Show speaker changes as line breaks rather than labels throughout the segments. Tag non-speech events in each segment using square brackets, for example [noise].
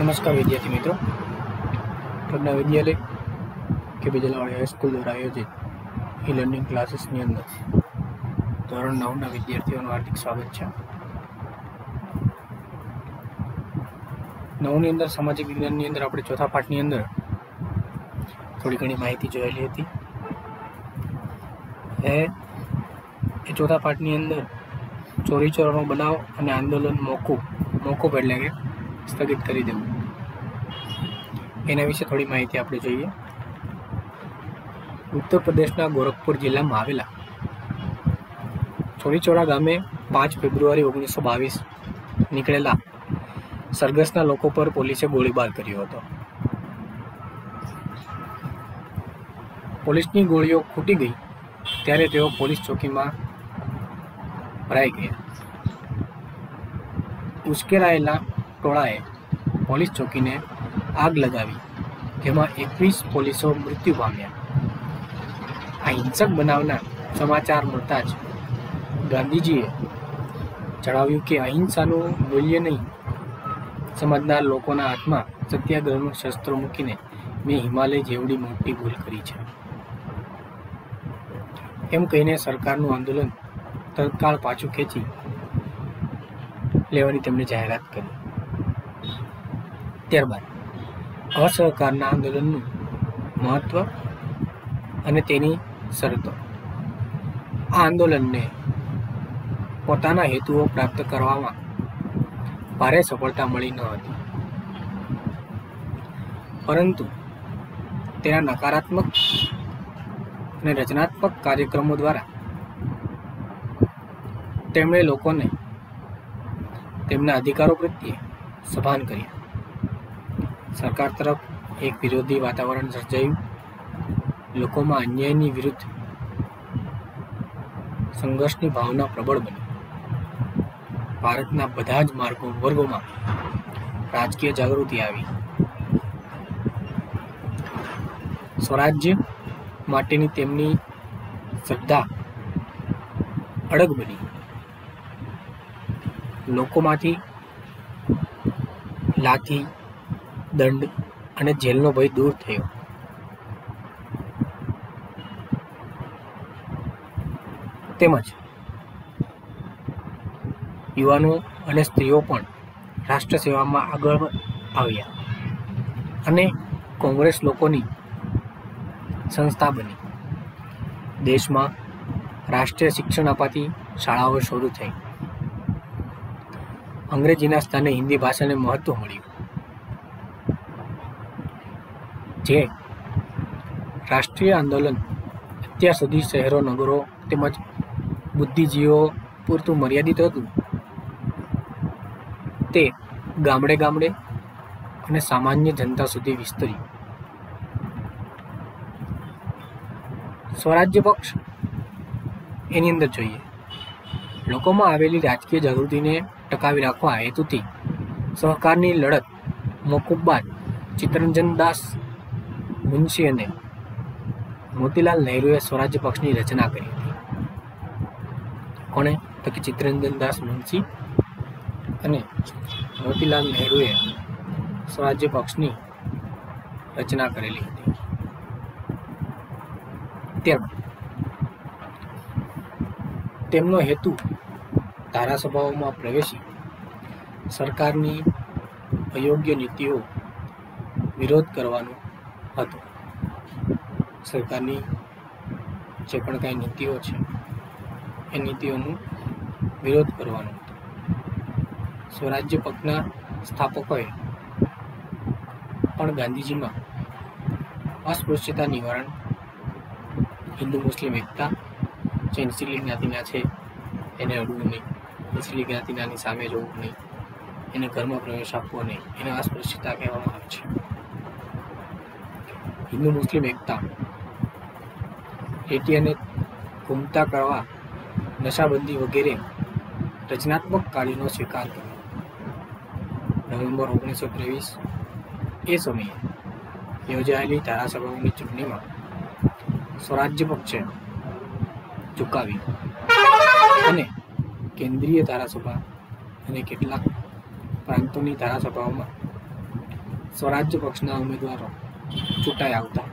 નમસ્કાર વિદ્યાર્થી મિત્રો. પ્રજ્ઞા વિદ્યાલય કે બીજલવાડી હાઈસ્કૂલ દ્વારા આયોજિત ઈ લર્નિંગ ક્લાસીસની અંદર ધોરણ નવના વિદ્યાર્થીઓનું હાર્દિક સ્વાગત છે. નવની અંદર સામાજિક વિજ્ઞાનની અંદર આપણે ચોથા પાઠની અંદર થોડી ઘણી માહિતી જોયેલી હતી. એ એ ચોથા પાઠની અંદર ચોરી ચોરાનો બનાવ અને આંદોલન મોકૂફ મોકૂફ એટલે કે સ્થગિત કરી દેવું. એના વિશે થોડી માહિતી આપણે જોઈએ. ઉત્તર પ્રદેશના ગોરખપુર જિલ્લામાં આવેલા ચોરીચોરા ગામે પાંચ ફેબ્રુઆરી ઓગણીસો બાવીસ નીકળેલા સરઘસના લોકો પર પોલીસે ગોળીબાર કર્યો હતો. પોલીસની ગોળીઓ ખૂટી ગઈ ત્યારે તેઓ પોલીસ ચોકીમાં ભરાઈ ગયા. ઉશ્કેરાયેલા ટોળાએ પોલીસ ચોકીને આગ લગાવી, જેમાં એકવીસ પોલીસો મૃત્યુ પામ્યા. આ હિંસક બનાવના સમાચાર મળતા જ ગાંધીજીએ જણાવ્યું કે અહિંસાનું મૂલ્ય નહીં સમજનાર લોકોના હાથમાં સત્યાગ્રહનું શસ્ત્ર મૂકીને મેં હિમાલય જેવડી મોટી ભૂલ કરી છે. એમ કહીને સરકારનું આંદોલન તત્કાળ પાછું ખેંચી લેવાની તેમણે જાહેરાત કરી. ત્યારબાદ અસહકારના આંદોલનનું મહત્વ અને તેની શરતો. આ આંદોલનને પોતાના હેતુઓ પ્રાપ્ત કરવામાં ભારે સફળતા મળી ન હતી. પરંતુ તેના નકારાત્મક અને રચનાત્મક કાર્યક્રમો દ્વારા તેમણે લોકોને તેમના અધિકારો પ્રત્યે સભાન કર્યા. સરકાર તરફ એક વિરોધી વાતાવરણ સર્જાયું. લોકોમાં અન્યાયની વિરુદ્ધ સંઘર્ષની ભાવના પ્રબળ બની. ભારતના બધા જ માર્ગો વર્ગોમાં રાજકીય જાગૃતિ આવી. સ્વરાજ્ય માટેની તેમની શ્રદ્ધા અડગ બની. લોકોમાંથી લાઠી દંડ અને જેલનો ભય દૂર થયો. તેમજ યુવાનો અને સ્ત્રીઓ પણ રાષ્ટ્ર સેવામાં આગળ આવ્યા અને કોંગ્રેસ લોકોની સંસ્થા બની. દેશમાં રાષ્ટ્રીય શિક્ષણ અપાતી શાળાઓ શરૂ થઈ. અંગ્રેજીના સ્થાને હિન્દી ભાષાને મહત્વ મળ્યું. જે રાષ્ટ્રીય આંદોલન અત્યાર સુધી શહેરો, નગરો તેમજ બુદ્ધિજીવીઓ પૂરતું મર્યાદિત હતું. તે ગામડે ગામડે અને સામાન્ય જનતા સુધી વિસ્તર્યું સ્વરાજ્ય પક્ષ એની અંદર જોઈએ. લોકોમાં આવેલી રાજકીય જાગૃતિને ટકાવી રાખવા હેતુથી સહકારની લડત મોકૂબ બાદ ચિત્તરંજન દાસ મુનશી અને મોતીલાલ નહેરુએ સ્વરાજ્ય પક્ષની રચના કરી હતી. કોણે? તો કે ચિત્તરંજન દાસ મુનશી અને મોતીલાલ નહેરુએ સ્વરાજ્ય પક્ષની રચના કરેલી હતી. ત્યારબાદ તેમનો હેતુ ધારાસભાઓમાં પ્રવેશી સરકારની અયોગ્ય નીતિઓ વિરોધ કરવાનો હતો. સરકારની જે પણ કાંઈ નીતિઓ છે, એ નીતિઓનું વિરોધ કરવાનો હતો. સ્વરાજ્ય પક્ષના સ્થાપકોએ પણ ગાંધીજીમાં અસ્પૃશ્યતા નિવારણ, હિન્દુ મુસ્લિમ એકતા, જે નિચલી જ્ઞાતિના છે, એને અડવું નહીં. નીચલી જ્ઞાતિનાની સામે જવું નહીં. એને ઘરમાં પ્રવેશ આપવો નહીં. એને અસ્પૃશ્યતા કહેવામાં આવે છે. હિન્દુ મુસ્લિમ એકતા. એટીએને ઘૂમતા કરવા, નશાબંધી વગેરે રચનાત્મક કાર્યનો સ્વીકાર કર્યો. નવેમ્બર ઓગણીસો ત્રેવીસ, એ સમયે યોજાયેલી ધારાસભાઓની ચૂંટણીમાં સ્વરાજ્ય પક્ષે ચૂકાવી અને કેન્દ્રીય ધારાસભા અને કેટલાક પ્રાંતોની ધારાસભાઓમાં સ્વરાજ્ય પક્ષના ઉમેદવારો ચૂંટાઈ આવતા.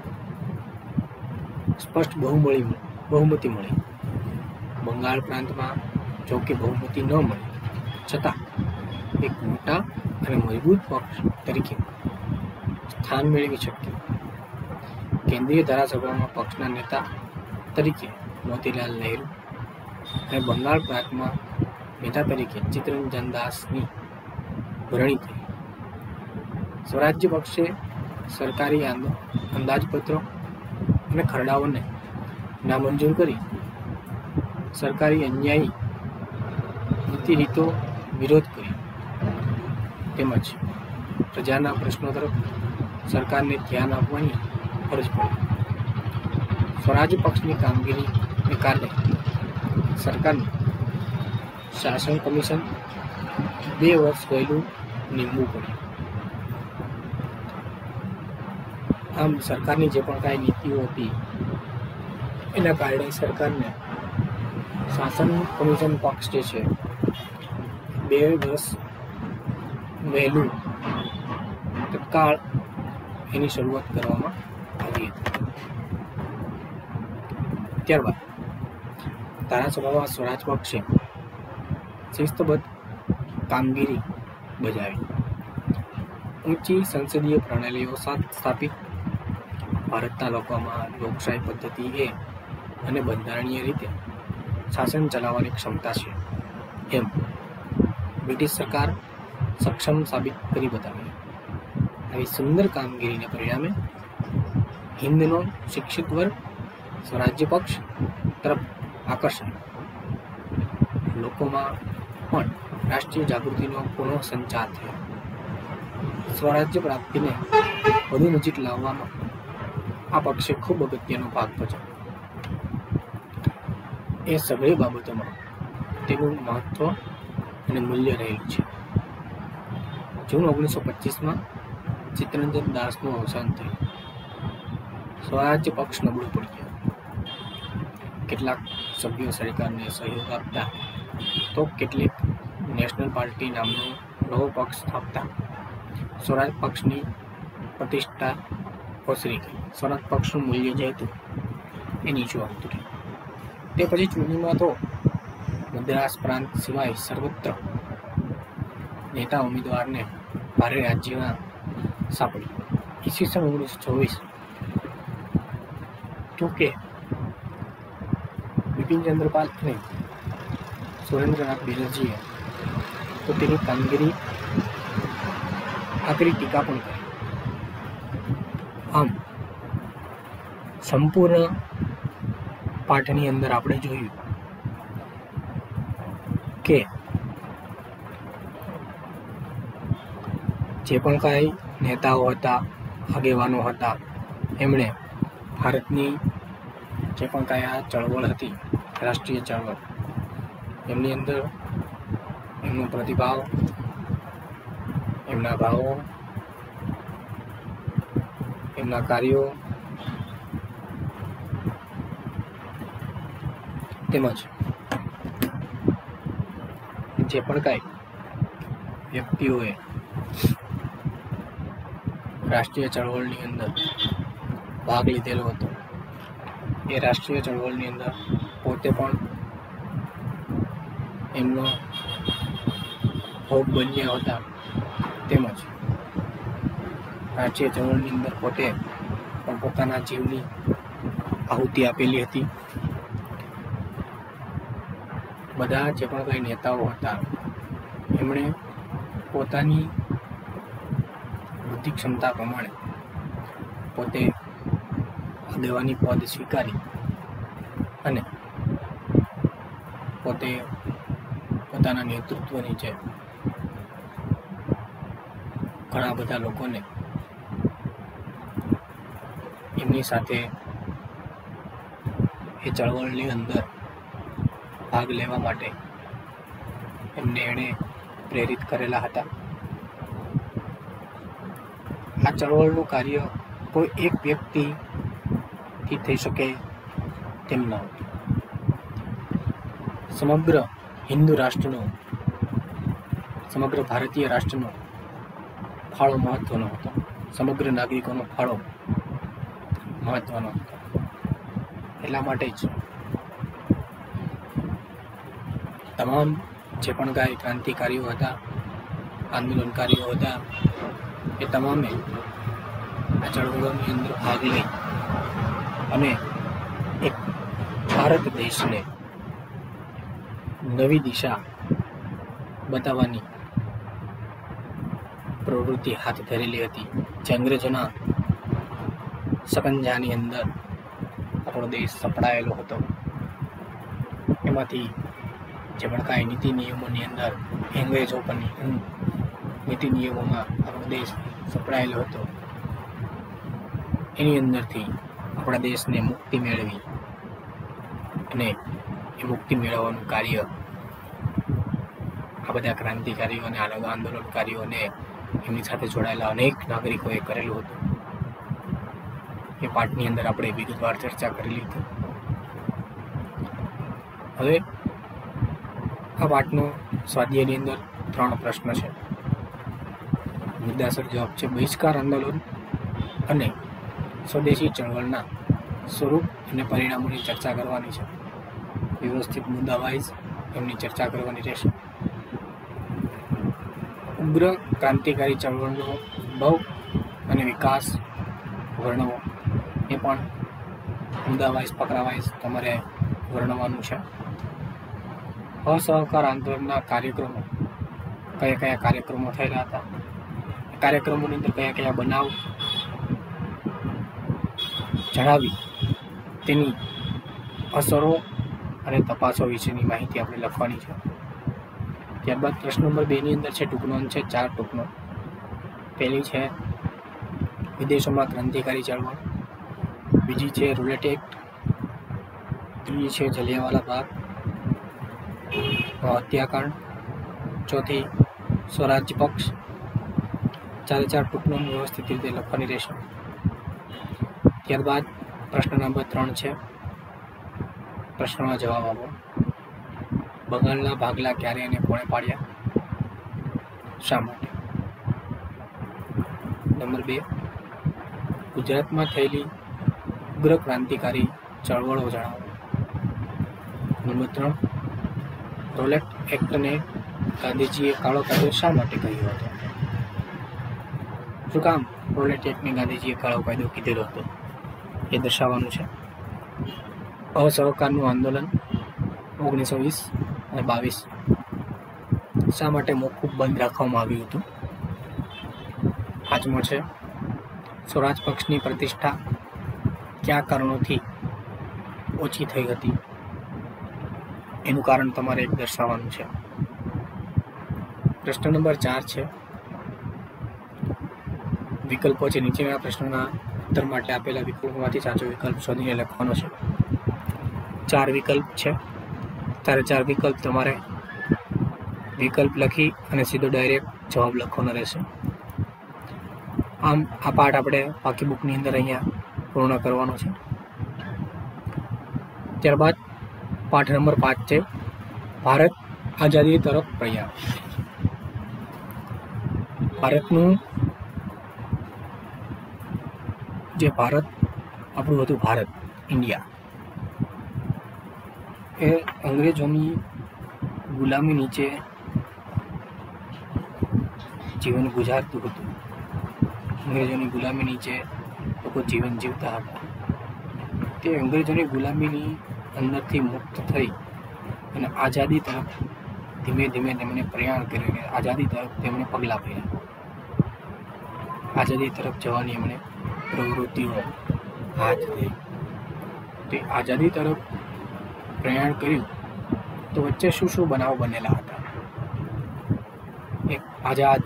સ્પષ્ટ બહુમળી બહુમતી મળી. બંગાળ પ્રાંતમાં જો કે બહુમતી ન મળી, છતાં એક મોટા અને મજબૂત પક્ષ તરીકે સ્થાન મેળવી શક્યું. કેન્દ્રીય ધારાસભામાં પક્ષના નેતા તરીકે મોતીલાલ નહેરુ અને બંગાળ પ્રાંતમાં નેતા તરીકે ચિત્તરંજન દાસની ભરણી થઈ. સ્વરાજ્ય પક્ષે સરકારી અંદાજપત્રો અને ખરડાઓને નામંજૂર કરી. સરકારી અન્યાયી નીતિ રીતો વિરોધ કર્યો તેમજ પ્રજાના પ્રશ્નો તરફ સરકારને ધ્યાન આપવાની ફરજ પડી. સ્વરાજ પક્ષની કામગીરીને કારણે સરકારને શાસન કમિશન બે વર્ષ વહેલું નિમવું પડ્યું. આમ સરકારની જે પણ કાંઈ નીતિઓ હતી, એના કારણે સરકારને શાસન કમિશન પક્ષ જે છે, બે વર્ષ વહેલું તત્કાળ એની શરૂઆત કરવામાં આવી હતી. ત્યારબાદ ધારાસભામાં સ્વરાજ પક્ષે શિસ્તબદ્ધ કામગીરી બજાવી. ઊંચી સંસદીય પ્રણાલીઓ સાથ સ્થાપિત ભારતના લોકોમાં લોકશાહી પદ્ધતિ એ અને બંધારણીય રીતે શાસન ચલાવવાની ક્ષમતા છે. એમ બ્રિટિશ સરકાર સક્ષમ સાબિત કરી બતાવી આવી સુંદર કામગીરીને પરિણામે હિન્દનો શિક્ષિત વર્ગ સ્વરાજ્ય પક્ષ તરફ આકર્ષણ. લોકોમાં પણ રાષ્ટ્રીય જાગૃતિનો પુનઃ સંચાર થયો. સ્વરાજ્ય પ્રાપ્તિને વધુ નજીક લાવવામાં આ પક્ષે ખૂબ અગત્યનો ભાગ ભજવ્યો. એ સગળી બાબતોમાં તેનું મહત્વ અને મૂલ્ય રહેલું છે. જૂન ઓગણીસો પચીસમાં ચિત્તરંજન દાસનું અવસાન થયું. સ્વરાજ્ય પક્ષ નબળું પડી ગયો. કેટલાક સભ્યો સરકારને સહયોગ આપતા તો કેટલીક નેશનલ પાર્ટી નામનો નવો પક્ષ સ્થાપતા. સ્વરાજ પક્ષની પ્રતિષ્ઠા ઓસરી ગઈ. પક્ષનું મૂલ્ય જે હતું, એ નીચું આવતું રહ્યું. તે પછી ચૂંટણીમાં તો મદ્રાસ પ્રાંત સિવાય સર્વત્ર નેતા ઉમેદવારને ભારે રાજ્યમાં સાંપડ્યું ઈસવીસન ઓગણીસો ચોવીસ તો કે બિપિન ચંદ્રપાલ અને સુરેન્દ્રનાથ બેનર્જીએ તો તેની કામગીરી આકરી ટીકા પણ કરી આમ સંપૂર્ણ પાઠની અંદર આપણે જોયું કે જે પણ કાંઈ નેતાઓ હતા, આગેવાનો હતા, એમણે ભારતની જે પણ કાંઈ આ ચળવળ હતી, રાષ્ટ્રીય ચળવળ, એમની અંદર એમનો પ્રતિભાવ, એમના ભાવો, એમના કાર્યો તેમજ જે પણ કાંઈ વ્યક્તિઓએ રાષ્ટ્રીય ચળવળની અંદર ભાગ લીધેલો હતો, એ રાષ્ટ્રીય ચળવળની અંદર પોતે પણ એમનો ભોગ બન્યા હતા તેમજ રાષ્ટ્રીય ચળવળની અંદર પોતે પણ પોતાના જીવની આહુતિ આપેલી હતી. બધા જે પણ કંઈ નેતાઓ હતા, એમણે પોતાની બુદ્ધિ ક્ષમતા પ્રમાણે પોતે દેવાની પદ સ્વીકારી અને પોતે પોતાના નેતૃત્વની છે ઘણા બધા લોકોને એમની સાથે એ ચળવળની અંદર ભાગ લેવા માટે એમને એણે પ્રેરિત કરેલા હતા. આ ચળવળનું કાર્ય કોઈ એક વ્યક્તિથી થઈ શકે તેમ ન હતું. સમગ્ર હિન્દુ રાષ્ટ્રનો, સમગ્ર ભારતીય રાષ્ટ્રનો ફાળો મહત્વનો હતો. સમગ્ર નાગરિકોનો ફાળો મહત્વનો હતો. એટલા માટે જ તમામ જે પણ કાંઈ ક્રાંતિકારીઓ હતા, આંદોલનકારીઓ હતા, એ તમામે આ ચળવળોની અંદર ભાગ લઈ અને એક ભારત દેશને નવી દિશા બતાવવાની પ્રવૃત્તિ હાથ ધરેલી હતી. જે અંગ્રેજોના સકંજાની અંદર આપણો દેશ સપડાયેલો હતો. એમાંથી જે કાંઈ નીતિ નિયમોની અંદર અંગ્રેજો પરની નીતિ નિયમોમાં આપણો દેશ સપડાયેલો હતો. એની અંદરથી આપણા દેશને મુક્તિ મેળવી અને એ મુક્તિ મેળવવાનું કાર્ય આ બધા ક્રાંતિકારીઓ અને અલગ આંદોલનકારીઓને એમની સાથે જોડાયેલા અનેક નાગરિકોએ કરેલું હતું. એ પાઠની અંદર આપણે વિગતવાર ચર્ચા કરેલી હતી. હવે આ પાઠનો સ્વાધ્યાયની અંદર ત્રણ પ્રશ્ન છે. મુદ્દાસર જવાબ છે બહિષ્કાર આંદોલન અને સ્વદેશી ચળવળના સ્વરૂપ અને પરિણામોની ચર્ચા કરવાની છે. વ્યવસ્થિત મુદ્દા વાઇઝ એમની ચર્ચા કરવાની રહેશે. ઉગ્ર ક્રાંતિકારી ચળવળનો ઉદ્ભવ અને વિકાસ વર્ણવો એ પણ મુદ્દા વાઇઝ ફકરા વાઇઝ તમારે વર્ણવવાનું છે. અસહકાર આંદોલનના કાર્યક્રમો, કયા કયા કાર્યક્રમો થયેલા હતા? કાર્યક્રમોની અંદર કયા કયા બનાવ જણાવી તેની અસરો અને તપાસો વિશેની માહિતી આપણે લખવાની છે. ત્યારબાદ પ્રશ્ન નંબર બેની અંદર છે, ટૂંકનો છે, ચાર ટૂંકનો. પહેલી છે, વિદેશોમાં ક્રાંતિકારી ચળવળ બીજી છે રૂલેટ એક્ટ ત્રીજી છે, જલિયાવાલા બાગ. હત્યાકાંડ, ચોથી સ્વરાજ્ય પક્ષ, ચારે ચાર ટૂંકનું વ્યવસ્થિત રીતે લખવાની રહેશે. ત્યારબાદ પ્રશ્ન નંબર ત્રણ છે. પ્રશ્નનો જવાબ આપો. બંગાળના ભાગલા ક્યારે અને કોણે પાડ્યા? શા માટે? નંબર બે. ગુજરાતમાં થયેલી ઉગ્ર ક્રાંતિકારી ચળવળો જણાવો. નંબર ત્રણ. રોલેટ એક્ટને ગાંધીજીએ કાળો કાયદો શા માટે કહ્યો હતો? શું કામ રોલેટ એક્ટને ગાંધીજીએ કાળો કાયદો કીધેલો હતો? એ દર્શાવવાનું છે. અસહકારનું આંદોલન ઓગણીસો વીસ અને બાવીસ શા માટે મોકૂફ બંધ રાખવામાં આવ્યું હતું? પાંચમો છે, સ્વરાજ પક્ષની પ્રતિષ્ઠા કયા કારણોથી ઓછી થઈ હતી? એનું કારણ તમારે એક દર્શાવવાનું છે. પ્રશ્ન નંબર ચાર છે. વિકલ્પો છે. નીચેના પ્રશ્નોના ઉત્તર માટે આપેલા વિકલ્પોમાંથી સાચો વિકલ્પ શોધીને લખવાનો છે. ચાર વિકલ્પ છે. તારે ચાર વિકલ્પ તમારે વિકલ્પ લખી અને સીધો ડાયરેક્ટ જવાબ લખવાનો રહેશે. આમ આ પાઠ આપણે બાકી બુકની અંદર અહીંયા પૂર્ણ કરવાનો છે. ત્યારબાદ પાઠ નંબર પાંચ છે, ભારત આઝાદી તરફ પ્રયાણ ભારતનું જે ભારત, આપણું હતું ભારત, ઇન્ડિયા. એ અંગ્રેજોની ગુલામી નીચે જીવન ગુજારતું હતું. અંગ્રેજોની ગુલામી નીચે લોકો જીવન જીવતા હતા. તે અંગ્રેજોની ગુલામીની અંદરથી મુક્ત થઈ અને આઝાદી તરફ ધીમે ધીમે તેમણે પ્રયાણ કર્યું અને આઝાદી તરફ તેમણે પગલાં ભર્યા. આઝાદી તરફ જવાની એમણે પ્રવૃત્તિઓ હાથ ધરી. તે આઝાદી તરફ પ્રયાણ કર્યું તો વચ્ચે શું શું બનાવ બનેલા હતા? એક આઝાદ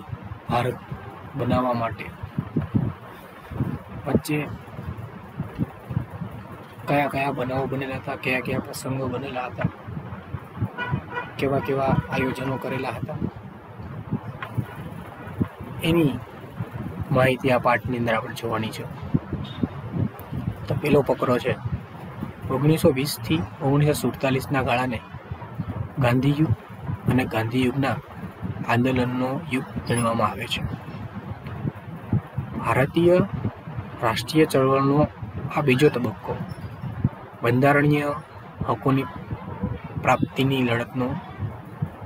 ભારત બનાવવા માટે વચ્ચે કયા કયા બનાવો બનેલા હતા, કયા કયા પ્રસંગો બનેલા હતા, કેવા કેવા આયોજનો કરેલા હતા. એની માહિતી આ પાઠની અંદર આપણે જોવાની છે. તો પેલો પકડો છે. ઓગણીસો વીસથી ઓગણીસો સુડતાલીસના ગાળાને ગાંધીયુગ અને ગાંધીયુગના આંદોલનનો યુગ ગણવામાં આવે છે. ભારતીય રાષ્ટ્રીય ચળવળનો આ બીજો તબક્કો બંધારણીય હકોની પ્રાપ્તિની લડતનો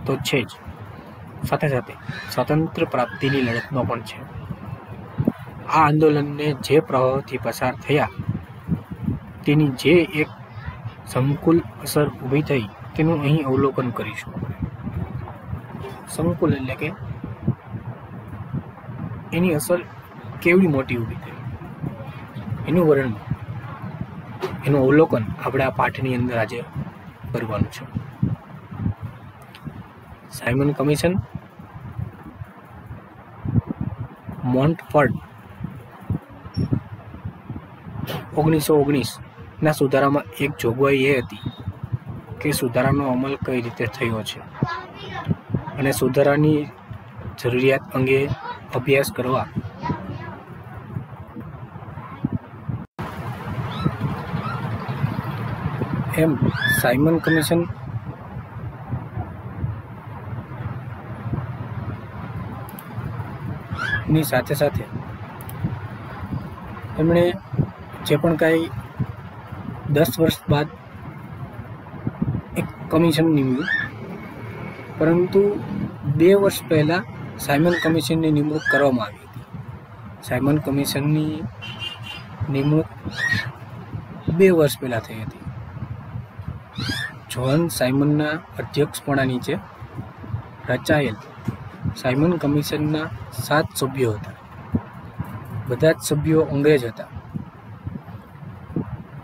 તો છે જ. સાથે સાથે સ્વતંત્ર પ્રાપ્તિની લડતનો પણ છે. આ આંદોલનને જે પ્રવાહોથી પસાર થયા, તેની જે એક સંકુલ અસર ઊભી થઈ, તેનું અહીં અવલોકન કરીશું. સંકુલ એટલે કે એની અસર કેવડી મોટી ઊભી થઈ? એનું વર્ણન એનું અવલોકન આપણે આ પાઠની અંદર આજે કરવાનું છે. સાયમન કમિશન મોન્ટફર્ડ ઓગણીસો ઓગણીસના સુધારામાં એક જોગવાઈ એ હતી કે સુધારાનો અમલ કઈ રીતે થયો છે અને સુધારાની જરૂરિયાત અંગે અભ્યાસ કરવા એમ સાયમન કમિશન? ની સાથે સાથે એમણે જે પણ કાંઈ દસ વર્ષ બાદ એક કમિશન નિમ્યું. પરંતુ બે વર્ષ પહેલાં સાયમન કમિશનની નિમણૂક કરવામાં આવી હતી. સાયમન કમિશનની નિમણૂક બે વર્ષ પહેલાં થઈ હતી. જોન સાયમનના અધ્યક્ષપણા નીચે રચાયેલ સાયમન કમિશનના સાત સભ્યો હતા. બધા જ સભ્યો અંગ્રેજ હતા.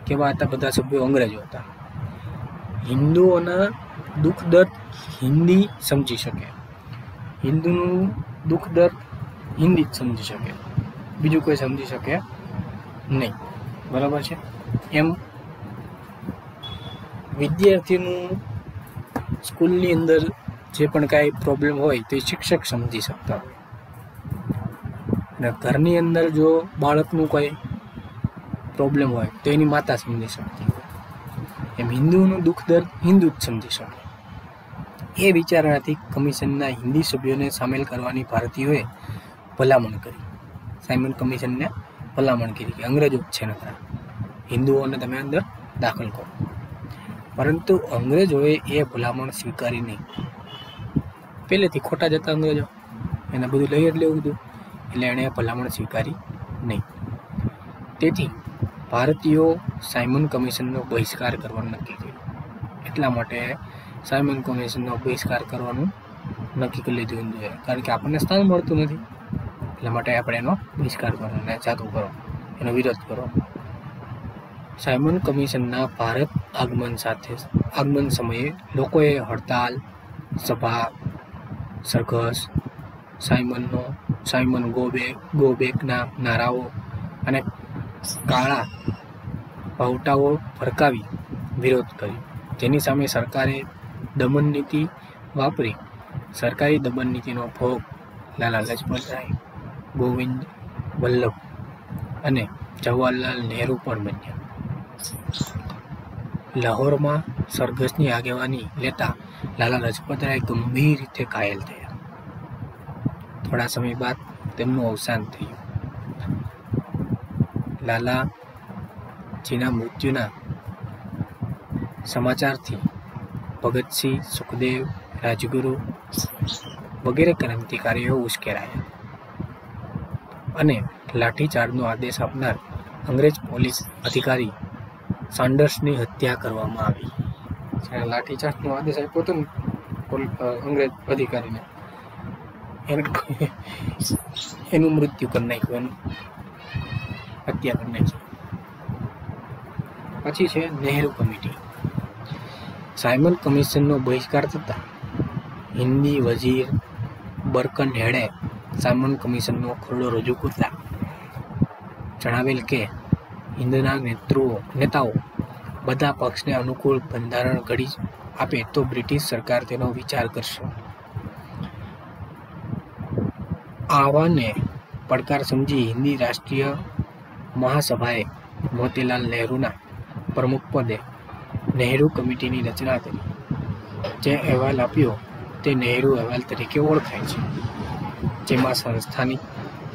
કેવા હતા બધા સભ્યો અંગ્રેજો હતા? હિન્દુઓના દુઃખ દર્દ હિન્દી સમજી શકે. હિન્દુનું દુઃખ દર્દ હિન્દી જ સમજી શકે. બીજું કોઈ સમજી શકે નહીં. બરાબર છે? એમ વિદ્યાર્થીનું સ્કૂલની અંદર જે પણ કાંઈ પ્રોબ્લેમ હોય તે શિક્ષક સમજી શકતા હોય. અને ઘરની અંદર જો બાળકનું કોઈ પ્રોબ્લેમ હોય, તો એની માતા સમજી શકતી હોય. એમ હિન્દુનું દુઃખ દર્દ હિન્દુ જ સમજી શકે. એ વિચારણાથી કમિશનના હિન્દી સભ્યોને સામેલ કરવાની ભારતીયોએ ભલામણ કરી. સાયમન કમિશનને ભલામણ કરી કે અંગ્રેજો છે નકરા. હિન્દુઓને તમે અંદર દાખલ કરો. પરંતુ અંગ્રેજોએ એ ભલામણ સ્વીકારી નહીં. પહેલેથી ખોટા જતા અંગ્રેજો. એને બધું લઈ જ લેવું હતું એટલે એણે ભલામણ સ્વીકારી નહીં. તેથી ભારતીયો સાયમન કમિશનનો બહિષ્કાર કરવાનું નક્કી કર્યું. એટલા માટે સાયમન કમિશનનો બહિષ્કાર કરવાનું નક્કી કરી લીધું હિન્દુએ. કારણ કે આપણને સ્થાન મળતું નથી. એટલા માટે આપણે એનો બહિષ્કાર કરવાનો અને જાદુ કરો એનો વિરોધ કરો સાયમન કમિશનના ભારત આગમન સાથે આગમન સમયે લોકોએ હડતાલ, સભા, સરઘસ, સાયમનનો, સાયમન ગોબે, ગોબેકના નારાઓ અને કાળા પાવટાઓ ફરકાવી વિરોધ કર્યો. જેની સામે સરકારે દમન નીતિ વાપરી. સરકારી દમન નીતિનો ભોગ લાલા લજપતરાય ગોવિંદ વલ્લભ અને જવાહરલાલ નહેરુ પણ બન્યા. લાહોરમાં સરઘસની આગેવાની લેતા લાલા લજપતરાય ગંભીર રીતે ઘાયલ થયા. થોડા સમય બાદ તેમનું અવસાન થયું. લાલાજીના મૃત્યુના સમાચારથી ભગતસિંહ, સુખદેવ, રાજગુરુ વગેરે ક્રાંતિકારીઓ ઉશ્કેરાયા અને લાઠીચાર્જનો આદેશ આપનાર અંગ્રેજ પોલીસ અધિકારી સાન્ડર્સની હત્યા કરવામાં આવી. જ્યારે લાઠીચાર્જનો આદેશ આપ્યો હતો ને અંગ્રેજ અધિકારીને. એને [laughs] એનું મૃત્યુ કરી નાખ્યું, એનું હત્યા કરી નાખી પછી છે, નહેરુ કમિટી. સાયમન કમિશનનો બહિષ્કાર થતાં હિન્દી વઝીર બરકન હેડે સાયમન કમિશનનો ખરડો રજૂ કરતા જણાવેલ કે હિન્દના નેતૃઓ નેતાઓ બધા પક્ષને અનુકૂળ બંધારણ ઘડી આપે તો બ્રિટિશ સરકાર તેનો વિચાર કરશે. આવાને પડકાર સમજી હિન્દી રાષ્ટ્રીય મહાસભાએ મોતીલાલ નહેરુના પ્રમુખપદે નહેરુ કમિટીની રચના કરી. જે અહેવાલ આપ્યો તે નહેરુ અહેવાલ તરીકે ઓળખાય છે, જેમાં સંસ્થાનિક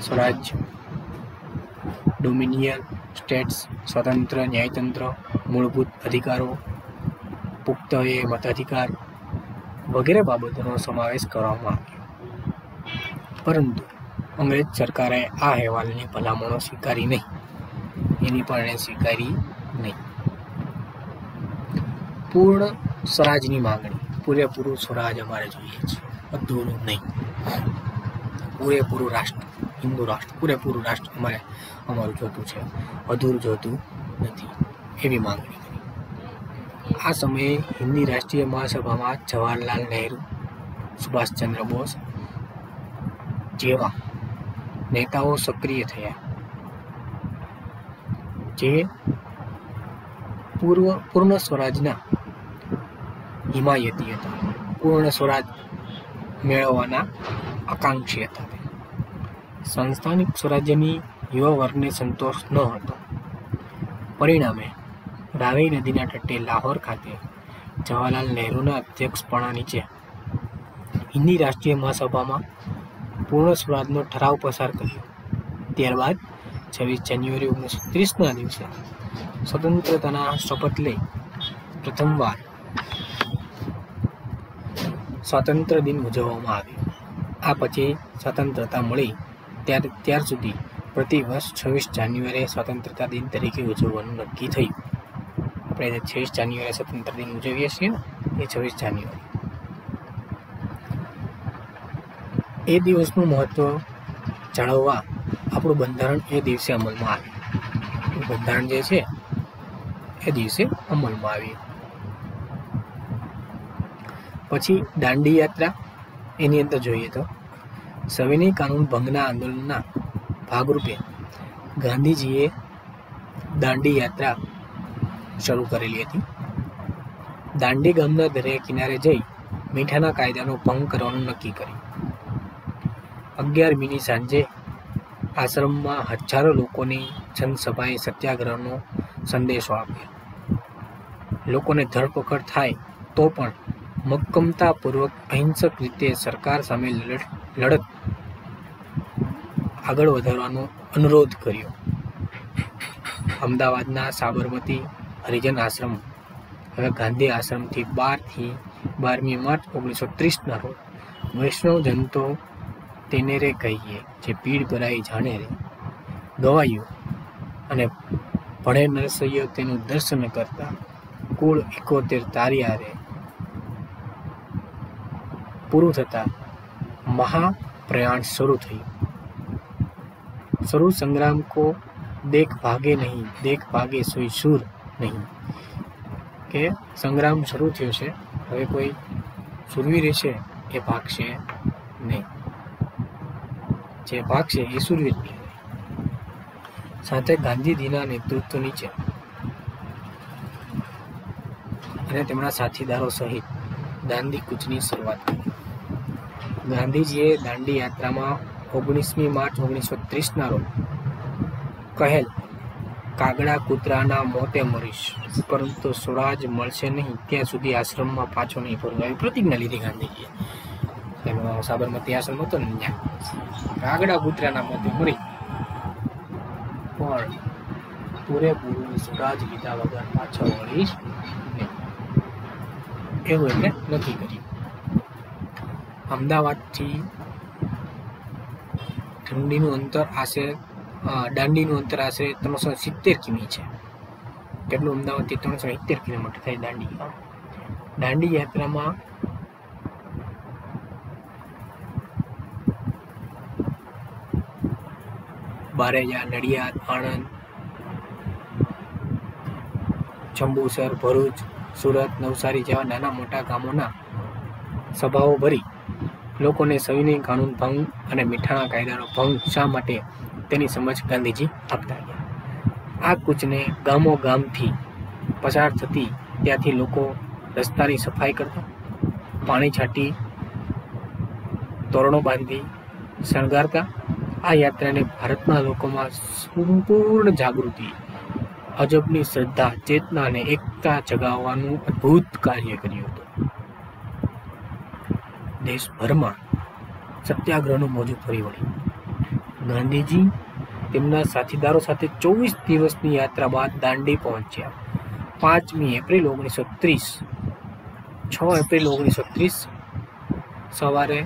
સ્વરાજ્ય ડોમિનિયન સ્ટેટ્સ, સ્વતંત્ર ન્યાયતંત્ર, મૂળભૂત અધિકારો, પુખ્ત એ મતાધિકાર વગેરે બાબતોનો સમાવેશ કરવામાં આવ્યો. પરંતુ અંગ્રેજ સરકારે આ અહેવાલની ભલામણો સ્વીકારી નહીં. એની પણ સ્વીકારી નહીં. પૂર્ણ સ્વરાજની માગણી, પૂરેપૂરું સ્વરાજ અમારે જોઈએ છે. અધૂરું નહીં. પૂરેપૂરું રાષ્ટ્ર, હિન્દુ રાષ્ટ્ર, પૂરેપૂરું રાષ્ટ્ર અમારે અમારું જોતું છે. અધૂરું જોતું નથી. એવી માંગણી કરી. આ સમયે હિન્દી રાષ્ટ્રીય મહાસભામાં જવાહરલાલ નહેરુ, સુભાષચંદ્ર બોઝ જેવા નેતાઓ સક્રિય થયા. જે પૂર્વ, પૂર્ણ સ્વરાજના હિમાયતી હતા. પૂર્ણ સ્વરાજ મેળવવાના આકાંક્ષી હતા સંસ્થાનિક સ્વરાજ્યની યુવા વર્ગને સંતોષ ન હતો. પરિણામે રાવી નદીના તટે લાહોર ખાતે જવાહરલાલ નહેરુના અધ્યક્ષપણા નીચે હિન્દી રાષ્ટ્રીય મહાસભામાં પૂર્ણ સ્વરાજનો ઠરાવ પસાર કર્યો. ત્યારબાદ છવ્વીસ જાન્યુઆરી ઓગણીસો ત્રીસના દિવસે સ્વતંત્રતાના શપથ લઈ પ્રથમવાર સ્વાતંત્ર્ય દિન ઉજવવામાં આવ્યો. આ પછી સ્વતંત્રતા મળી ત્યાર ત્યાર સુધી પ્રતિ વર્ષ છવ્વીસ જાન્યુઆરીએ સ્વતંત્રતા દિન તરીકે ઉજવવાનું નક્કી થયું. આપણે જે છવ્વીસ જાન્યુઆરી સ્વતંત્ર દિન ઉજવીએ છીએ, એ છવ્વીસ જાન્યુઆરી. એ દિવસનું મહત્વ જાળવવા આપણું બંધારણ એ દિવસે અમલમાં આવ્યું બંધારણ જે છે, એ દિવસે અમલમાં આવ્યું પછી દાંડી યાત્રા, એની અંદર જોઈએ તો સવિનય કાનૂન ભંગના આંદોલનના ભાગરૂપે ગાંધીજીએ દાંડી યાત્રા શરૂ કરેલી હતી. દાંડી ગામના દરિયા કિનારે જઈ મીઠાના કાયદાનો ભંગ કરવાનું નક્કી કર્યું. અગિયાર મીની સાંજે આશ્રમમાં હજારો લોકોની જનસભાએ સત્યાગ્રહનો સંદેશો આપ્યો. લોકોને ધરપકડ થાય તો પણ મક્કમતાપૂર્વક અહિંસક રીતે સરકાર સામે લડત આગળ વધારવાનો અનુરોધ કર્યો. અમદાવાદના સાબરમતી હરિજન આશ્રમ. હવે ગાંધી આશ્રમથી બારથી બારમી માર્ચ ઓગણીસો ત્રીસના રોજ વૈષ્ણવ જનતો તેને રે કહીએ, જે પીડ ભરાઈ જાણે રે. ગવાયું અને ભણે નરસૈયો તેનું દર્શન કરતા કુળ એકોતેર તારિયા રે. પૂરું થતાં મહાપ્રયાણ શરૂ થયું. શરૂ સંગ્રામ કો દેખ ભાગે નહીં, દેખ ભાગે સોઈ શૂર નહીં. કે સંગ્રામ શરૂ થયો છે, હવે કોઈ સુરવીર રહેશે, એ ભાગશે નહીં. જે ભાગશે એ સુરવીર સાથે ગાંધીજીના નેતૃત્વ નીચે. અને તેમના સાથીદારો સહિત દાંડી કૂચની શરૂઆત કરી. ગાંધીજીએ દાંડી યાત્રામાં ઓગણીસમી માર્ચ ઓગણીસો ત્રીસના રોજ કહેલ, કાગડા કૂતરાના મોતે મરીશ. પરંતુ સ્વરાજ મળશે નહીં. ત્યાં સુધી આશ્રમમાં પાછો નહીં ફરું. એવી પ્રતિજ્ઞા લીધી ગાંધીજીએ. તેનો સાબરમતી આશ્રમ હતો ને ત્યાં. કાગડા કૂતરાના મોતે મરી. પણ પૂરેપૂરું સ્વરાજ લીધા વગર પાછો વળીશ નહીં. એવું એટલે નક્કી કર્યું. અમદાવાદથી ઠંડીનું અંતર આશરે દાંડીનું અંતર આશરે ત્રણસો સિત્તેર કિમી છે. કેટલું અમદાવાદથી ત્રણસો સિત્તેર કિલોમીટર થાય દાંડી. દાંડી યાત્રામાં બારેજા, નડિયાદ, આણંદ, જંબુસર, ભરૂચ, સુરત, નવસારી જેવા નાના મોટા ગામોના સભાઓ ભરી લોકોને સવિનય કાનૂન ભંગ અને મીઠાણા કાયદાનો ભંગ શા માટે તેની સમજ ગાંધીજી આપતા ગયા. આ કૂચને ગામો ગામથી પસાર થતી ત્યાંથી લોકો રસ્તાની સફાઈ કરતા, પાણી છાંટી, તોરણો બાંધી શણગારતા. આ યાત્રાને ભારતના લોકોમાં સંપૂર્ણ જાગૃતિ, અજબની શ્રદ્ધા, ચેતના અને એકતા જગાવવાનું અદ્ભુત કાર્ય કર્યું હતું. દેશભરમાં સત્યાગ્રહનું મોજું ફરી વળ્યું. ગાંધીજી તેમના સાથીદારો સાથે ચોવીસ દિવસની યાત્રા બાદ દાંડી પહોંચ્યા. પાંચમી એપ્રિલ ઓગણીસો ત્રીસ છ એપ્રિલ ઓગણીસો ત્રીસ સવારે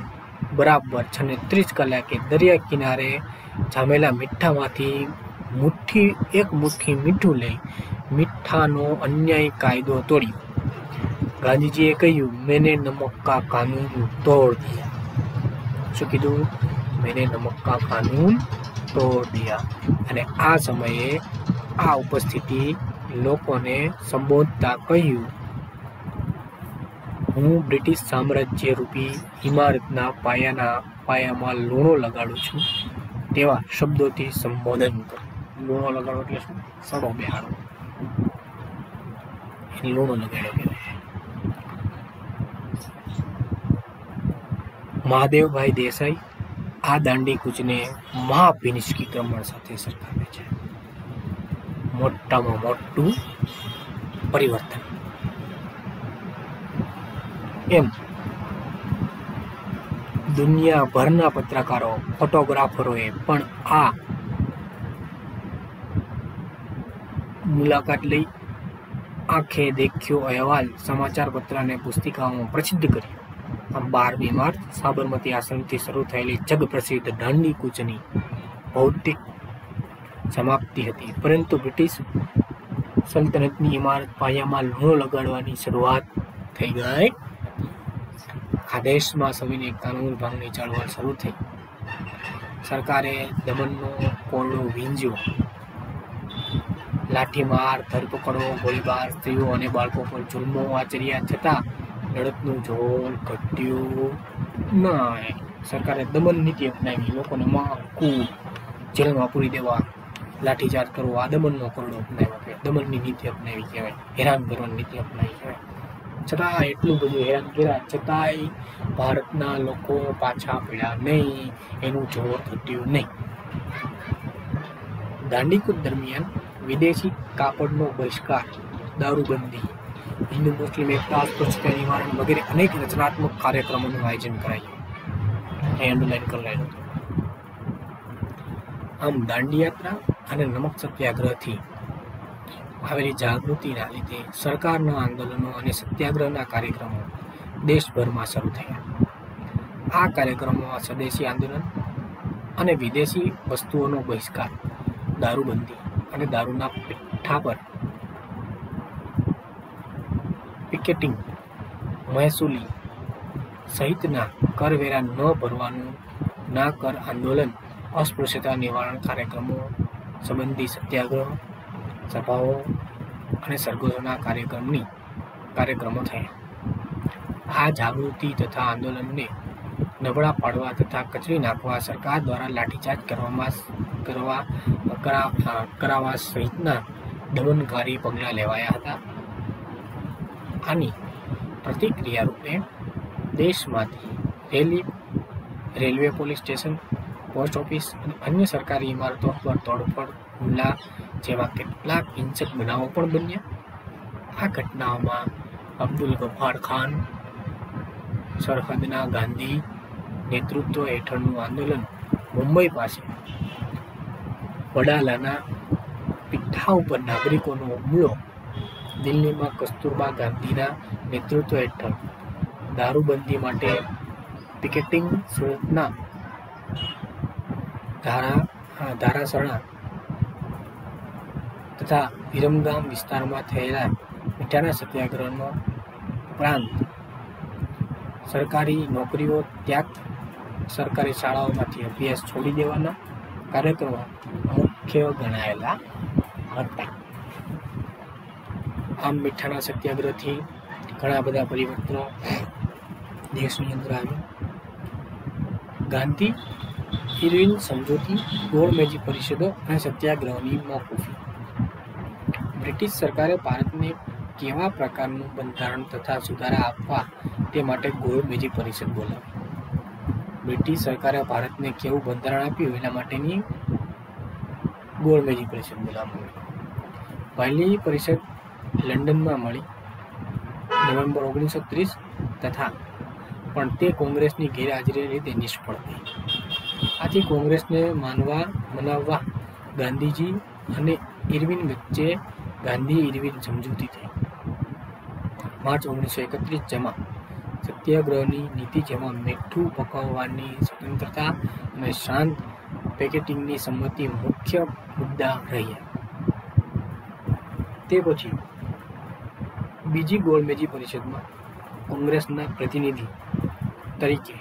બરાબર છને ત્રીસ કલાકે દરિયા કિનારે જામેલા મીઠામાંથી મુઠ્ઠી, એક મુઠ્ઠી મીઠું લઈ મીઠાનો અન્યાય કાયદો તોડ્યો. ગાંધીજીએ કહ્યું, મેને નમક કા કાનૂન તોડ દિયા. શું કીધું? મેને નમક કા કાનૂન તોડ દિયા. અને આ સમયે આ ઉપસ્થિતિ લોકોને સંબોધતા કહ્યું, હું બ્રિટિશ સામ્રાજ્ય રૂપી ઇમારતના પાયાના પાયામાં લૂણો લગાડું છું. તેવા શબ્દોથી સંબોધન કરું લૂણો લગાડો એટલે શું? સડો બેહાડો. લૂણો લગાડ્યો કહેવાય મહાદેવભાઈ દેસાઈ આ દાંડી કૂચને મહાભિનિષ્કીક્રમણ સાથે સરખાવે છે. મોટામાં મોટું પરિવર્તન. એમ. દુનિયાભરના પત્રકારો, ફોટોગ્રાફરોએ પણ આ મુલાકાત લઈ આંખે દેખ્યો અહેવાલ સમાચાર પત્ર પુસ્તિકાઓમાં પ્રસિદ્ધ કર્યો. બારમી માર્ચ સાબરમતી આશ્રમથી શરૂ થયેલી જગ પ્રસિદ્ધ દાંડી કૂચની ભૌતિક સમાપ્તિ હતી. પરંતુ બ્રિટિશ સલ્તનતની ઇમારત પાયામાં લૂણો લગાડવાની શરૂઆત થઈ ગઈ. આ દેશમાં સવિનય કાનૂન ભંગની ચળવળ શરૂ થઈ. સરકારે દમનનો કોળો વીંજ્યો. લાઠીમાર, ધરપકડો, ગોળીબાર, સ્ત્રીઓ અને બાળકો પર જુલ્મો આચર્યા છતાં લડતનું જોર, ઘટ્યું. નહીં સરકારે દમન નીતિ અપનાવી. લોકોને માકું જેલમાં પૂરી દેવા, લાઠીચાર્જ કરવો. આ દમનનો કોરડો અપનાવ્યો કે દમનની નીતિ અપનાવી કહેવાય. હેરાન કરવાની નીતિ અપનાવી કહેવાય. છતાં એટલું બધું હેરાન કર્યા છતાંય ભારતના લોકો પાછા પડ્યા નહીં. એનું જોર ઘટ્યું નહીં. દાંડીકૂદ દરમિયાન વિદેશી કાપડનો બહિષ્કાર, દારૂબંધી હિન્દુ મુસ્લિમ એકતા સ્વચ્છતા નિવારણ વગેરે અનેક રચનાત્મક કાર્યક્રમોનું આયોજન કરાયું. એ અંડરલાઈન કરાયેલું હતું આમ દાંડી યાત્રા અને નમક સત્યાગ્રહથી આવેલી જાગૃતિના લીધે સરકારના આંદોલનો અને સત્યાગ્રહના કાર્યક્રમો દેશભરમાં શરૂ થયા. આ કાર્યક્રમોમાં સ્વદેશી આંદોલન અને વિદેશી વસ્તુઓનો બહિષ્કાર, દારૂબંધી અને દારૂના પીઠા પર પિકેટિંગ મહેસૂલી સહિતના કરવેરા ન ભરવાનું, ના કર આંદોલન, અસ્પૃશ્યતા નિવારણ કાર્યક્રમો, સંબંધી સત્યાગ્રહ, સભાઓ અને સરઘસોના કાર્યક્રમની કાર્યક્રમો થયા. આ જાગૃતિ તથા આંદોલનને નબળા પાડવા તથા કચરી નાખવા સરકાર દ્વારા લાઠીચાર્જ કરવામાં કરવા, કરા- કરાવવા સહિતના દમનકારી પગલાં લેવાયા હતા. આની પ્રતિક્રિયા રૂપે દેશમાંથી rally, railway, police station, post office અને અન્ય સરકારી ઇમારતો પર તોડફોડ, હુમલા જેવા કેટલાક હિંસક બનાવો પણ બન્યા. આ ઘટનાઓમાં અબ્દુલ ગફાર ખાન, સરહદના ગાંધી નેતૃત્વ હેઠળનું આંદોલન મુંબઈ પાસે વડાલાના પીઠા ઉપર નાગરિકોનો હુમલો દિલ્હીમાં કસ્તુરબા ગાંધીના નેતૃત્વ હેઠળ દારૂબંધી માટે પિકેટિંગ સુરતના ધારા ધારાસણા તથા વિરમગામ વિસ્તારમાં થયેલા મીઠાના સત્યાગ્રહનો ઉપરાંત સરકારી નોકરીઓ ત્યાગ સરકારી શાળાઓમાંથી અભ્યાસ છોડી દેવાના કાર્યક્રમો મુખ્ય ગણાયેલા હતા. આમ મીઠાના સત્યાગ્રહથી ઘણા બધા પરિવર્તનો દેશની અંદર આવ્યું. ગાંધી, ઇરવિન, સમજૂતી ગોળમેજી પરિષદો અને સત્યાગ્રહની મોકૂફી. બ્રિટિશ સરકારે ભારતને કેવા પ્રકારનું બંધારણ તથા સુધારા આપવા તે માટે ગોળમેજી પરિષદ બોલાવી? બ્રિટિશ સરકારે ભારતને કેવું બંધારણ આપ્યું એના માટેની ગોળમેજી પરિષદ બોલાવવામાં પહેલી પરિષદ લંડનમાં મળી. નવેમ્બર ઓગણીસો ત્રીસ તથા પણ તે કોંગ્રેસની ગેરહાજરી રીતે નિષ્ફળ થઈ. આથી કોંગ્રેસને માનવા, મનાવવા ગાંધીજી અને ઇરવિન વચ્ચે ગાંધી ઇરવિન સમજૂતી થઈ. માર્ચ ઓગણીસો એકત્રીસ જેમાં સત્યાગ્રહની નીતિ જેમાં મીઠું પકવવાની સ્વતંત્રતા અને શાંત પેકેટિંગની સંમતિ મુખ્ય મુદ્દા રહ્યા. તે પછી બીજી ગોળમેજી પરિષદમાં કોંગ્રેસના પ્રતિનિધિ તરીકે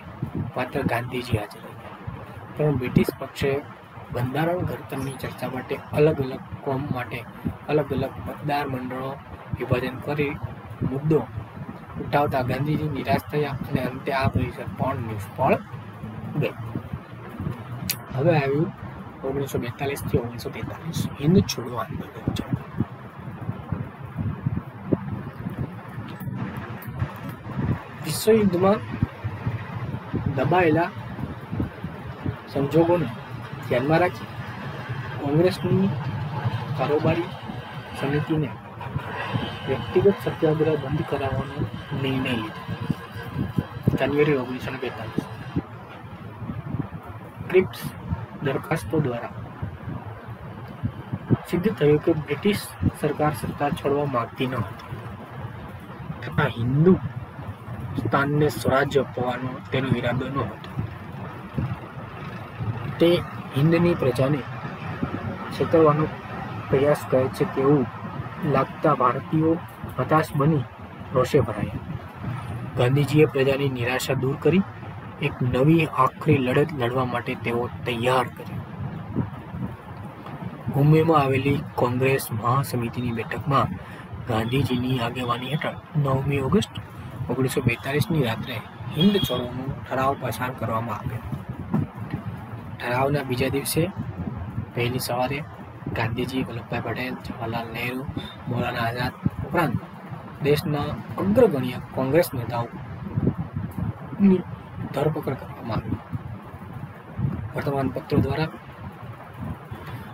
માત્ર ગાંધીજી હાજર રહ્યા. પણ બ્રિટિશ પક્ષે બંધારણ ઘડતરની ચર્ચા માટે અલગ અલગ કોમ માટે અલગ અલગ મતદાર મંડળો વિભાજન કરી મુદ્દો ઉઠાવતા ગાંધીજી નિરાશ થયા અને અંતે આ પરિષદ પણ નિષ્ફળ ગઈ. હવે આવ્યું ઓગણીસો બેતાલીસથી ઓગણીસો તેતાલીસ. હિન્દ છોડો આંદોલન વિશ્વયુદ્ધમાં દબાયેલા સંજોગોને ધ્યાનમાં રાખી કોંગ્રેસની કારોબારી સમિતિને વ્યક્તિગત સત્યાગ્રહ બંધ કરાવવાનો નિર્ણય લીધો. જાન્યુઆરી ઓગણીસો ને બેતાલીસ. ક્રિપ્સ દરખાસ્તો દ્વારા સિદ્ધ થયું કે બ્રિટિશ સરકાર સત્તા છોડવા માંગતી ન હતી. તથા હિન્દુ સ્થાનને સ્વરાજ્ય અપાવવાનો તેનો ઈરાદો ન હતો. તે હિન્દની પ્રજાને છેતરવાનો પ્રયાસ કરે છે તેવું લાગતા ભારતીયો હતાશ બની રોષે ભરાયા. ગાંધીજીએ પ્રજાની નિરાશા દૂર કરી એક નવી આખરી લડત લડવા માટે તેઓ તૈયાર કર્યા. મુંબઈમાં આવેલી કોંગ્રેસ મહાસમિતિની બેઠકમાં ગાંધીજીની આગેવાની હેઠળ નવમી ઓગસ્ટ ઓગણીસો બેતાલીસની રાત્રે હિન્દ છોડોનો ઠરાવ પસાર કરવામાં આવ્યો. ઠરાવના બીજા દિવસે પહેલી સવારે ગાંધીજી, વલ્લભભાઈ પટેલ, જવાહરલાલ નહેરુ, મોલાના આઝાદ ઉપરાંત દેશના અગ્રગણ્ય કોંગ્રેસ નેતાઓની ધરપકડ કરવામાં આવી. વર્તમાન પત્રો દ્વારા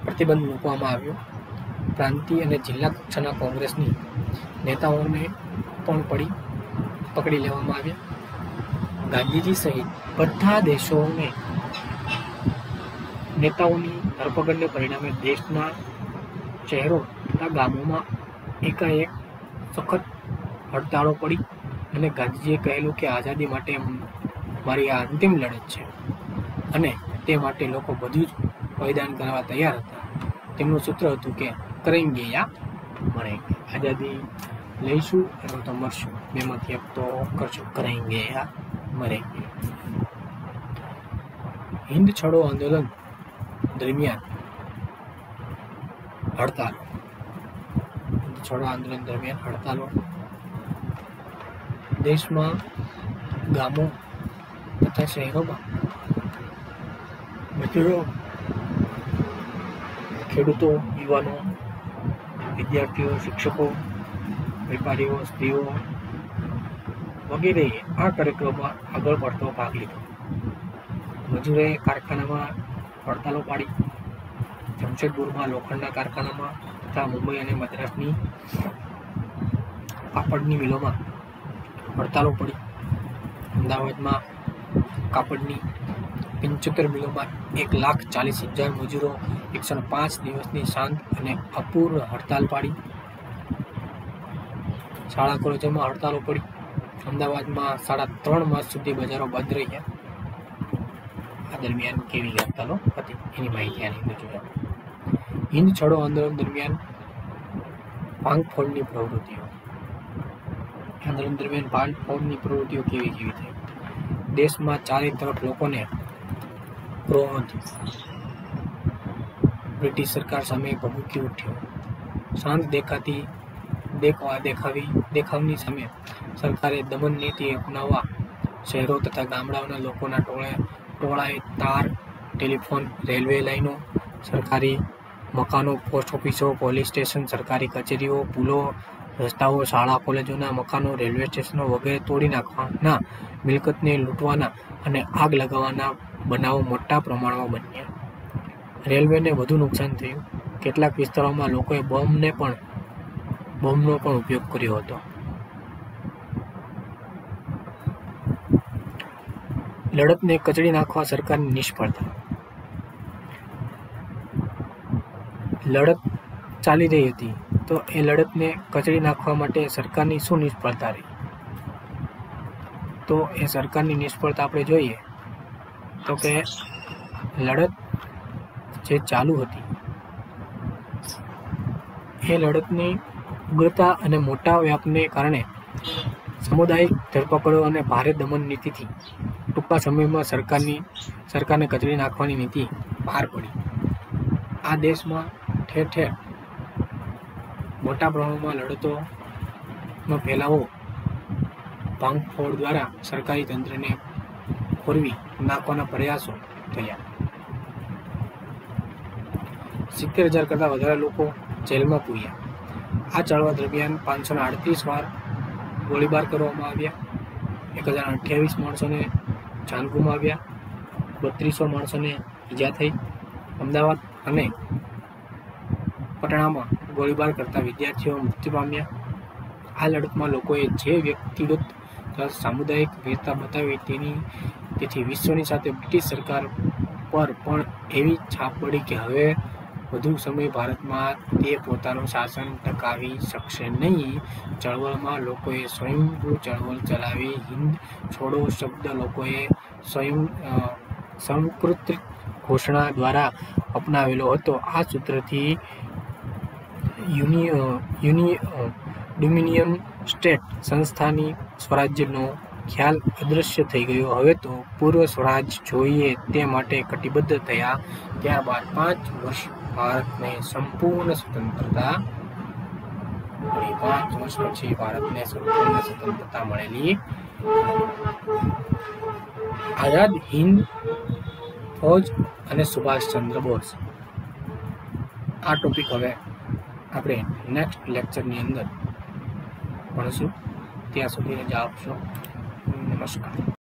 પ્રતિબંધ મૂકવામાં આવ્યો. પ્રાંતીય અને જિલ્લા કક્ષાના કોંગ્રેસની નેતાઓને પણ પડી પકડી લેવામાં આવ્યા. ગાંધીજી સહિત બધા દેશોને નેતાઓની ધરપકડને પરિણામે દેશના શહેરો તથા ગામોમાં એકાએક સખત હડતાળો પડી અને ગાંધીજીએ કહેલું કે આઝાદી માટે મારી આ અંતિમ લડત છે અને તે માટે લોકો બધું જ બલિદાન કરવા તૈયાર હતા. તેમનું સૂત્ર હતું કે કરેંગે યા મરેંગે. આઝાદી લઈશું એનું તો મરશું બેમાંથી એક તો કરશું કરેંગે યા મરેંગે હિન્દ છોડો આંદોલન દરમિયાન હડતાલો. હિન્દ છોડો આંદોલન દરમિયાન હડતાલો. દેશમાં ગામો તથા શહેરોમાં મજૂરો ખેડૂતો, યુવાનો, વિદ્યાર્થીઓ, શિક્ષકો વેપારીઓ, સ્ત્રીઓ વગેરેએ આ કાર્યક્રમમાં આગળ પડતો ભાગ લીધો. મજૂરોએ કારખાનામાં હડતાલો પાડી. જમશેદપુરમાં લોખંડના કારખાનામાં તથા મુંબઈ અને મદ્રાસની કાપડની મિલોમાં હડતાલો પડી. અમદાવાદમાં કાપડની પંચોતેર મિલોમાં એક લાખ ચાલીસ હજાર મજૂરો એકસો પાંચ દિવસની શાંત અને અપૂર્ણ હડતાલ પાડી. શાળા કોલેજોમાં હડતાલો પડી. અમદાવાદમાં સાડા ત્રણ માસ સુધી બજારો બંધ રહ્યા આ દરમિયાન કેવી હડતાલો હતી? એની માહિતી આની અંદર જોયા હિન્દ છોડો આંદોલન દરમિયાન પાંગફોડની પ્રવૃત્તિઓ. આંદોલન દરમિયાન પાંગફોડની પ્રવૃત્તિઓ કેવી કેવી થઈ? દેશમાં ચારે તરફ લોકોને ક્રોધ બ્રિટિશ સરકાર સામે ભભૂકી ઉઠ્યો. શાંત દેખાતી દેખવા દેખાવી, દેખાવની સામે સરકારે દમન નીતિ અપનાવવા શહેરો તથા ગામડાઓના લોકોના ટોળે, ટોળાએ તાર, ટેલિફોન, રેલવે લાઈનો, સરકારી મકાનો, પોસ્ટ ઓફિસો, પોલીસ સ્ટેશન, સરકારી કચેરીઓ, પુલો, રસ્તાઓ, શાળા, કોલેજોના મકાનો, રેલવે સ્ટેશનો વગેરે તોડી નાખવાના મિલકતને લૂંટવાના અને આગ લગાવવાના બનાવો મોટા પ્રમાણમાં બન્યા. રેલવેને વધુ નુકસાન થયું. કેટલાક વિસ્તારોમાં લોકોએ બોમ્બને પણ બોમ્બનો પણ ઉપયોગ કર્યો હતો લડતને કચડી નાખવા સરકારની નિષ્ફળતા લડત ચાલી રહી હતી તો એ લડતને કચડી નાખવા માટે સરકારની શું નિષ્ફળતા રહી તો એ સરકારની નિષ્ફળતા આપણે જોઈએ તો કે લડત જે ચાલુ હતી એ લડતની ઉગ્રતા અને મોટા વ્યાપને કારણે સામુદાયિક ધરપકડો અને ભારે દમન નીતિથી ટૂંકા સમયમાં સરકારની, સરકારને કચડી નાખવાની નીતિ બહાર પડી. આ દેશમાં ઠેર ઠેર મોટા પ્રમાણમાં લડતોનો ફેલાવો ભાંગફોડ દ્વારા સરકારી તંત્રને ખોરવી નાખવાના પ્રયાસો થયા. સિત્તેર હજાર કરતાં વધારે લોકો જેલમાં પૂર્યા. આ ચળવળ દરમિયાન પાંચસો આડત્રીસ વાર ગોળીબાર કરવામાં આવ્યા. એક હજાર અઠ્યાવીસ માણસોને જાન ગુમાવ્યા. બત્રીસો માણસોને ઈજા થઈ. અમદાવાદ અને પટણામાં ગોળીબાર કરતા વિદ્યાર્થીઓ મૃત્યુ પામ્યા. આ લડતમાં લોકોએ જે વ્યક્તિગત સામુદાયિક વીરતા બતાવી તેની તેથી વિશ્વની સાથે બ્રિટિશ સરકાર પર પણ એવી છાપ પડી કે હવે વધુ સમય ભારતમાં તે પોતાનું શાસન ટકાવી શકશે નહીં. ચળવળમાં લોકોએ સ્વયંભૂ ચળવળ ચલાવી. હિન્દ છોડો શબ્દ લોકોએ સ્વયં સંકૃત ઘોષણા દ્વારા અપનાવેલો હતો. આ સૂત્રથી યુનિ યુનિ ડોમિનિયન સ્ટેટ સંસ્થાની સ્વરાજ્યનો ખ્યાલ અદૃશ્ય થઈ ગયો. હવે તો પૂર્વ સ્વરાજ જોઈએ તે માટે કટિબદ્ધ થયા. ત્યારબાદ પાંચ વર્ષ ભારતને સંપૂર્ણ સ્વતંત્રતા અને પાંચ વર્ષ પછી ભારતને સંપૂર્ણ સ્વતંત્રતા મળેલી. આઝાદ હિન્દ ફૌજ અને સુભાષચંદ્ર બોઝ. આ ટોપિક હવે આપણે નેક્સ્ટ લેક્ચરની અંદર ભણશું. ત્યાં સુધી રજા આપશો. નમસ્કાર.